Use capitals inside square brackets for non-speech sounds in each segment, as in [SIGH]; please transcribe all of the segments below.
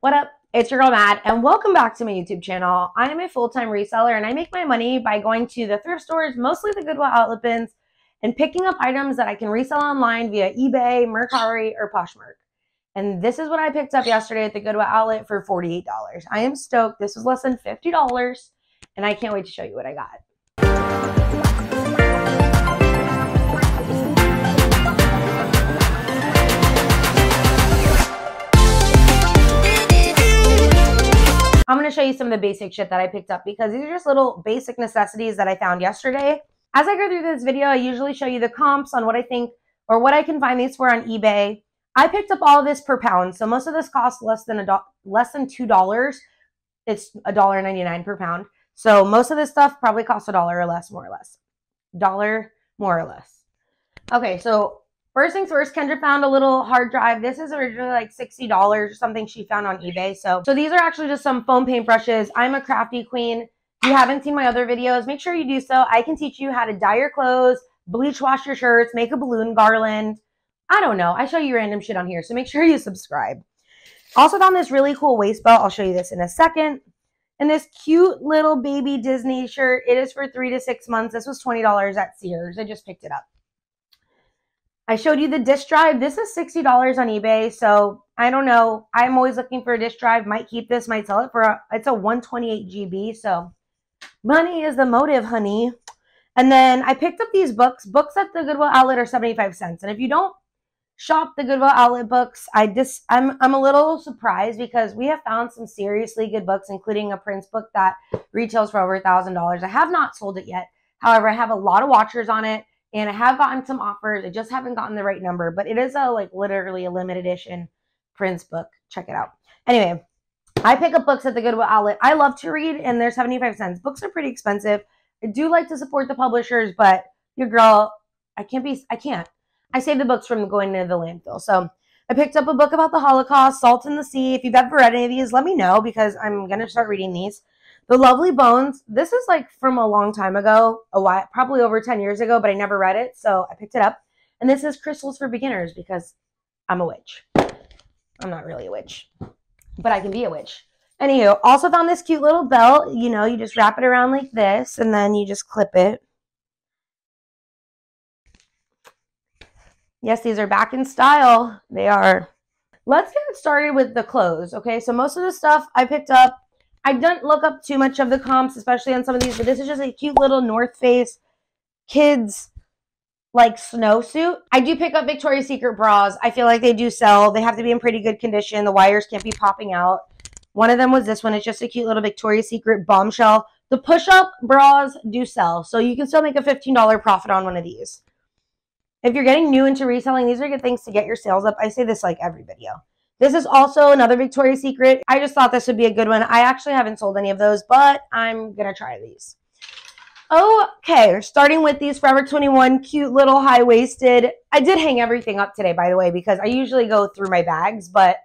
What up? It's your girl Mad, and welcome back to my YouTube channel. I am a full-time reseller, and I make my money by going to the thrift stores, mostly the Goodwill outlet bins, and picking up items that I can resell online via eBay, Mercari, or Poshmark. And this is what I picked up yesterday at the Goodwill outlet for $48. I am stoked. This was less than $50, and I can't wait to show you what I got. Show you some of the basic shit that I picked up because these are just little basic necessities that I found yesterday. As I go through this video, I usually show you the comps on what I think or what I can find these for on eBay. I picked up all this per pound, so most of this costs less than a less than two dollars. It's a dollar ninety nine per pound. So most of this stuff probably costs a dollar or less, more or less. Dollar more or less. Okay, so First things first, Kendra found a little hard drive. This is originally like $60 or something she found on eBay. So, so these are actually just some foam paint brushes. I'm a crafty queen. If you haven't seen my other videos, make sure you do so. I can teach you how to dye your clothes, bleach wash your shirts, make a balloon garland. I don't know. I show you random shit on here. So make sure you subscribe. Also found this really cool waist belt. I'll show you this in a second. And this cute little baby Disney shirt. It is for three to six months. This was $20 at Sears. I just picked it up. I showed you the disk drive. This is $60 on eBay. So I don't know. I'm always looking for a disk drive. Might keep this, might sell it for a, it's a 128 GB. So money is the motive, honey. And then I picked up these books. Books at the Goodwill outlet are 75 cents. And if you don't shop the Goodwill outlet books, I just I'm I'm a little surprised because we have found some seriously good books, including a Prince book that retails for over a thousand dollars. I have not sold it yet. However, I have a lot of watchers on it and I have gotten some offers. I just haven't gotten the right number, but it is a like literally a limited edition Prince book. Check it out. Anyway, I pick up books at the Goodwill outlet. I love to read, and they're 75 cents. Books are pretty expensive. I do like to support the publishers, but your girl, I can't be, I can't. I save the books from going into the landfill. So I picked up a book about the Holocaust, Salt in the Sea. If you've ever read any of these, let me know because I'm going to start reading these. The Lovely Bones, this is like from a long time ago, a while, probably over 10 years ago, but I never read it, so I picked it up. And this is Crystals for Beginners because I'm a witch. I'm not really a witch, but I can be a witch. Anywho, also found this cute little belt. You know, you just wrap it around like this and then you just clip it. Yes, these are back in style. They are. Let's get started with the clothes. Okay, so most of the stuff I picked up I didn't look up too much of the comps, especially on some of these, but this is just a cute little North Face kids like snowsuit. I do pick up Victoria's Secret bras. I feel like they do sell. They have to be in pretty good condition. The wires can't be popping out. One of them was this one. It's just a cute little Victoria's Secret bombshell. The push-up bras do sell, so you can still make a $15 profit on one of these. If you're getting new into reselling, these are good things to get your sales up. I say this like every video. This is also another Victoria's Secret. I just thought this would be a good one. I actually haven't sold any of those, but I'm going to try these. Okay, starting with these Forever 21 cute little high-waisted. I did hang everything up today, by the way, because I usually go through my bags, but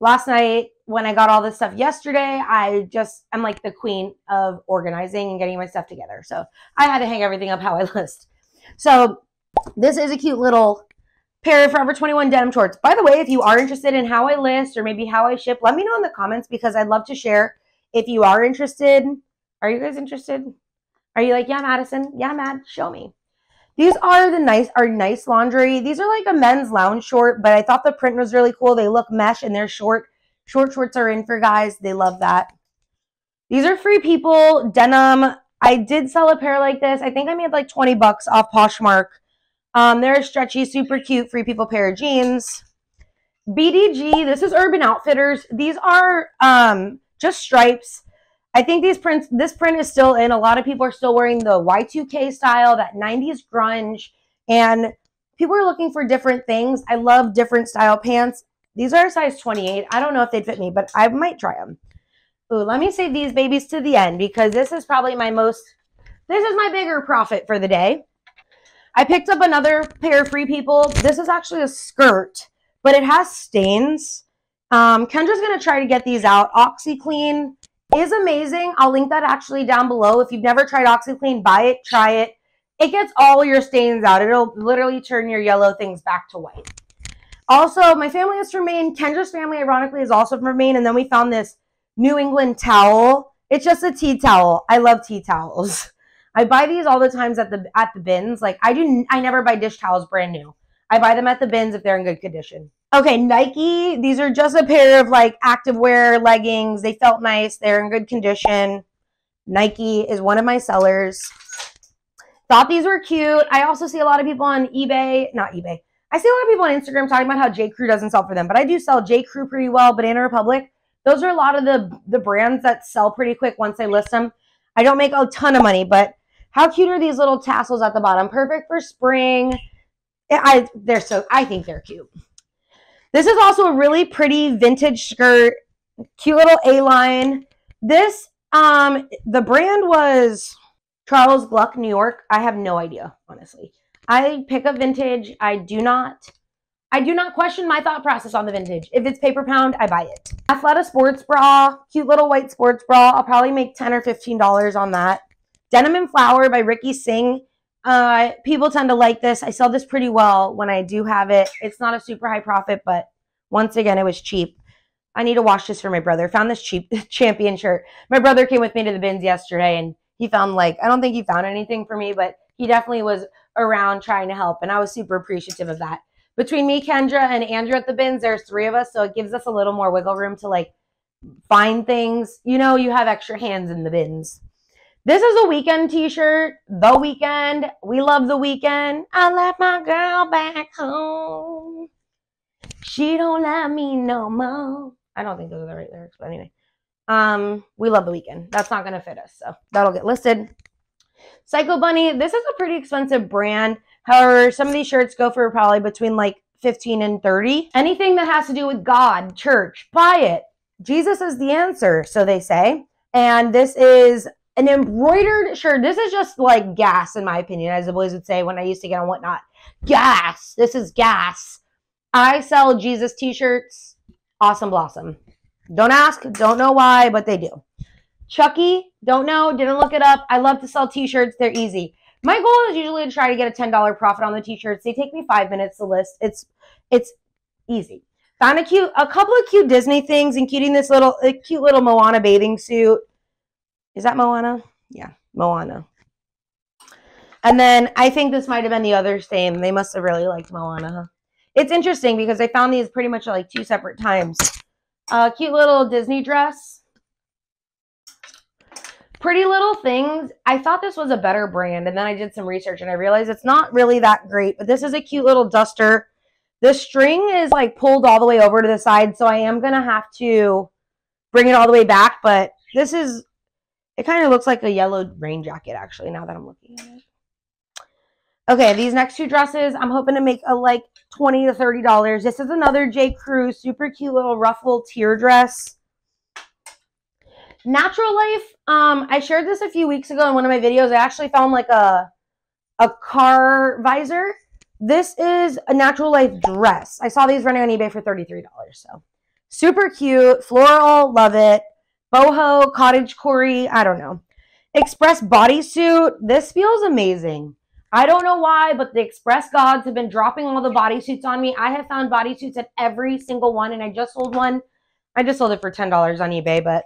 last night when I got all this stuff yesterday, I just, I'm like the queen of organizing and getting my stuff together. So I had to hang everything up how I [LAUGHS] list. So this is a cute little pair of Forever 21 denim shorts. By the way, if you are interested in how I list or maybe how I ship, let me know in the comments because I'd love to share. If you are interested, are you guys interested? Are you like, yeah, Madison? Yeah, Mad, show me. These are the nice, are nice laundry. These are like a men's lounge short, but I thought the print was really cool. They look mesh and they're short. Short shorts are in for guys. They love that. These are free people denim. I did sell a pair like this. I think I made like 20 bucks off Poshmark. Um, they're stretchy, super cute, free people pair of jeans. BDG, this is Urban Outfitters. These are um, just stripes. I think these prints, this print is still in. A lot of people are still wearing the Y2K style, that 90s grunge, and people are looking for different things. I love different style pants. These are a size 28. I don't know if they'd fit me, but I might try them. Ooh, let me save these babies to the end because this is probably my most, this is my bigger profit for the day. I picked up another pair of Free People. This is actually a skirt, but it has stains. Um, Kendra's going to try to get these out. OxiClean is amazing. I'll link that actually down below. If you've never tried OxiClean, buy it, try it. It gets all your stains out. It'll literally turn your yellow things back to white. Also, my family is from Maine. Kendra's family, ironically, is also from Maine. And then we found this New England towel. It's just a tea towel. I love tea towels. [LAUGHS] I buy these all the times at the at the bins. Like I do I never buy dish towels brand new. I buy them at the bins if they're in good condition. Okay, Nike, these are just a pair of like activewear leggings. They felt nice. They're in good condition. Nike is one of my sellers. Thought these were cute. I also see a lot of people on eBay, not eBay. I see a lot of people on Instagram talking about how J. Crew doesn't sell for them, but I do sell J. Crew pretty well. Banana Republic, those are a lot of the the brands that sell pretty quick once they list them. I don't make a ton of money, but how cute are these little tassels at the bottom? Perfect for spring. I they're so I think they're cute. This is also a really pretty vintage skirt, cute little A line. This um the brand was Charles Gluck, New York. I have no idea, honestly. I pick a vintage. I do not I do not question my thought process on the vintage. If it's paper pound, I buy it. Athleta sports bra, cute little white sports bra. I'll probably make 10 or $15 on that. Denim and Flower by Ricky Singh. Uh, people tend to like this. I sell this pretty well when I do have it. It's not a super high profit, but once again, it was cheap. I need to wash this for my brother. Found this cheap [LAUGHS] champion shirt. My brother came with me to the bins yesterday and he found like, I don't think he found anything for me, but he definitely was around trying to help. And I was super appreciative of that. Between me, Kendra, and Andrew at the bins, there's three of us. So it gives us a little more wiggle room to like find things. You know, you have extra hands in the bins. This is a Weeknd t-shirt. The Weeknd. We love the Weeknd. I left my girl back home. She don't love me no more. I don't think those are the right lyrics, but anyway. Um, we love the Weeknd. That's not gonna fit us, so that'll get listed. Psycho Bunny. This is a pretty expensive brand. However, some of these shirts go for probably between like 15 and 30. Anything that has to do with God, church, buy it. Jesus is the answer, so they say. And this is an embroidered shirt. This is just like gas, in my opinion, as the boys would say when I used to get on whatnot. Gas. This is gas. I sell Jesus t-shirts. Awesome Blossom. Don't ask. Don't know why, but they do. Chucky. Don't know. Didn't look it up. I love to sell t-shirts. They're easy. My goal is usually to try to get a $10 profit on the t-shirts. They take me five minutes to list. It's it's easy. Found a cute, a couple of cute Disney things, including this little, cute little Moana bathing suit. Is that Moana? Yeah, Moana. And then I think this might have been the other same. They must have really liked Moana. It's interesting because I found these pretty much like two separate times. A uh, cute little Disney dress. Pretty Little Things. I thought this was a better brand, and then I did some research and I realized it's not really that great, but this is a cute little duster. The string is like pulled all the way over to the side, so I am going to have to bring it all the way back, but this is it kind of looks like a yellow rain jacket, actually, now that I'm looking at it. Okay, these next two dresses, I'm hoping to make a like 20 to $30. This is another J. Crew, super cute little ruffle tear dress. Natural Life, um, I shared this a few weeks ago in one of my videos. I actually found like a, a car visor. This is a Natural Life dress. I saw these running on eBay for $33, so super cute, floral, love it boho, cottage core, I don't know. Express bodysuit. This feels amazing. I don't know why, but the Express gods have been dropping all the bodysuits on me. I have found bodysuits at every single one, and I just sold one. I just sold it for $10 on eBay, but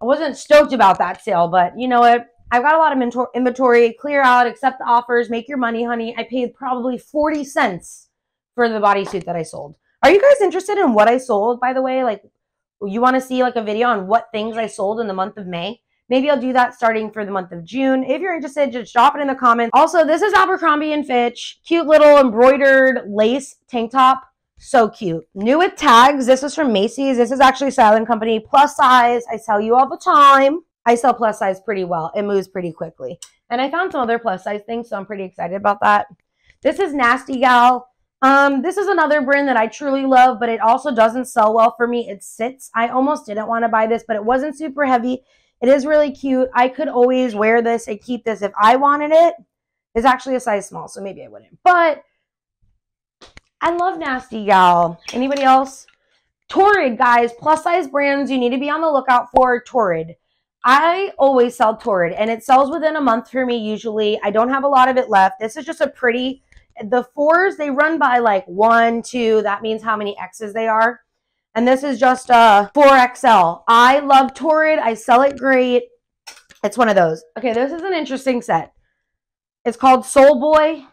I wasn't stoked about that sale. But you know what? I've got a lot of inventory. Clear out, accept the offers, make your money, honey. I paid probably 40 cents for the bodysuit that I sold. Are you guys interested in what I sold, by the way? Like, you want to see like a video on what things I sold in the month of May, maybe I'll do that starting for the month of June. If you're interested, just drop it in the comments. Also, this is Abercrombie and Fitch. Cute little embroidered lace tank top. So cute. New with tags. This is from Macy's. This is actually Style and Company. Plus size. I sell you all the time. I sell plus size pretty well. It moves pretty quickly. And I found some other plus size things, so I'm pretty excited about that. This is Nasty Gal. Um, this is another brand that I truly love, but it also doesn't sell well for me. It sits. I almost didn't want to buy this, but it wasn't super heavy. It is really cute. I could always wear this and keep this if I wanted it. It's actually a size small, so maybe I wouldn't. But I love Nasty Gal. Anybody else? Torrid, guys. Plus size brands you need to be on the lookout for. Torrid. I always sell Torrid, and it sells within a month for me usually. I don't have a lot of it left. This is just a pretty The fours, they run by like one, two. That means how many X's they are. And this is just a 4XL. I love Torrid. I sell it great. It's one of those. Okay, this is an interesting set. It's called Soul Boy.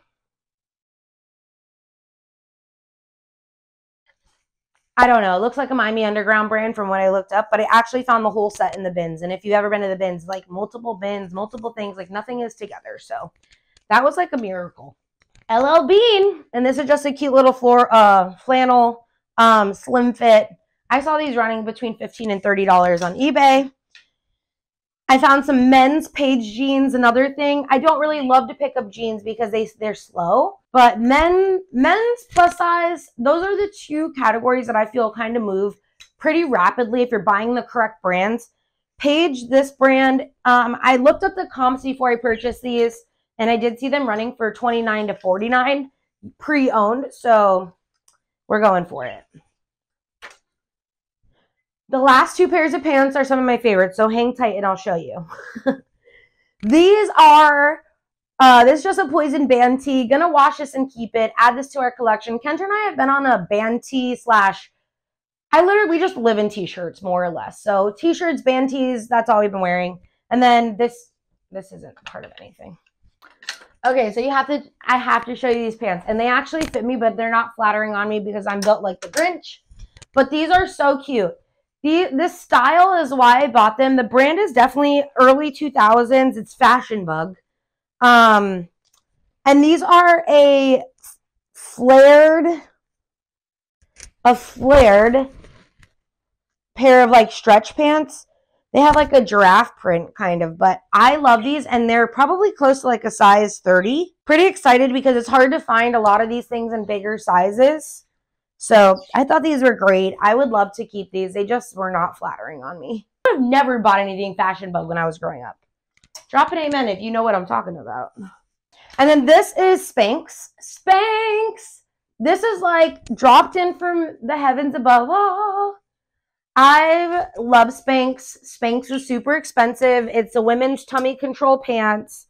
I don't know. It looks like a Miami Underground brand from what I looked up, but I actually found the whole set in the bins. And if you've ever been to the bins, like multiple bins, multiple things, like nothing is together. So that was like a miracle. LL Bean, and this is just a cute little floor uh, flannel um, slim fit. I saw these running between 15 and $30 on eBay. I found some men's Paige jeans, another thing. I don't really love to pick up jeans because they they're slow, but men men's plus size, those are the two categories that I feel kind of move pretty rapidly if you're buying the correct brands. Paige, this brand, um, I looked up the comps before I purchased these, and I did see them running for 29 to 49 pre-owned, so we're going for it. The last two pairs of pants are some of my favorites, so hang tight and I'll show you. [LAUGHS] These are, uh, this is just a Poison band tee. Gonna wash this and keep it. Add this to our collection. Kendra and I have been on a band tee slash, I literally, just live in t-shirts more or less. So t-shirts, band tees, that's all we've been wearing. And then this, this isn't part of anything. Okay, so you have to, I have to show you these pants. And they actually fit me, but they're not flattering on me because I'm built like the Grinch. But these are so cute. The, this style is why I bought them. The brand is definitely early 2000s. It's Fashion Bug. Um, and these are a flared, a flared pair of like stretch pants. They have like a giraffe print kind of, but I love these and they're probably close to like a size 30. Pretty excited because it's hard to find a lot of these things in bigger sizes. So I thought these were great. I would love to keep these. They just were not flattering on me. I've never bought anything Fashion Bug when I was growing up. Drop an amen if you know what I'm talking about. And then this is Spanx. Spanx! This is like dropped in from the heavens above. Oh, I love Spanx. Spanx is super expensive. It's a women's tummy control pants.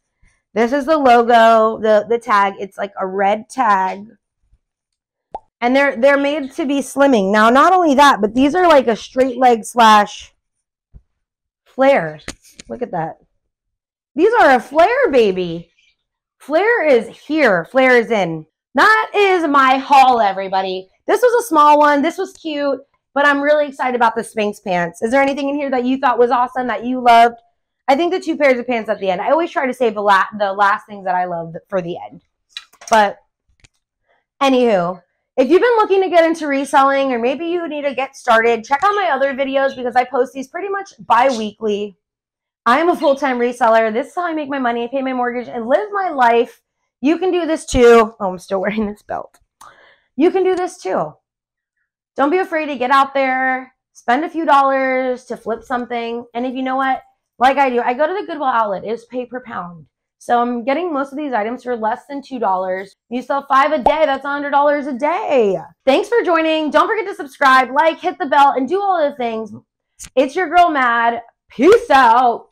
This is the logo, the, the tag. It's like a red tag and they're they're made to be slimming. Now, not only that, but these are like a straight leg slash flare. Look at that. These are a flare, baby. Flare is here. Flare is in. That is my haul, everybody. This was a small one. This was cute, but I'm really excited about the Spanx pants. Is there anything in here that you thought was awesome that you loved? I think the two pairs of pants at the end. I always try to save the, la the last things that I love for the end. But anywho, if you've been looking to get into reselling or maybe you need to get started, check out my other videos because I post these pretty much bi-weekly. I am a full-time reseller. This is how I make my money, I pay my mortgage, and live my life. You can do this too. Oh, I'm still wearing this belt. You can do this too. Don't be afraid to get out there, spend a few dollars to flip something. And if you know what, like I do, I go to the Goodwill outlet. It's pay per pound. So I'm getting most of these items for less than $2. You sell five a day, that's $100 a day. Thanks for joining. Don't forget to subscribe, like, hit the bell, and do all the things. It's your girl, Mad. Peace out.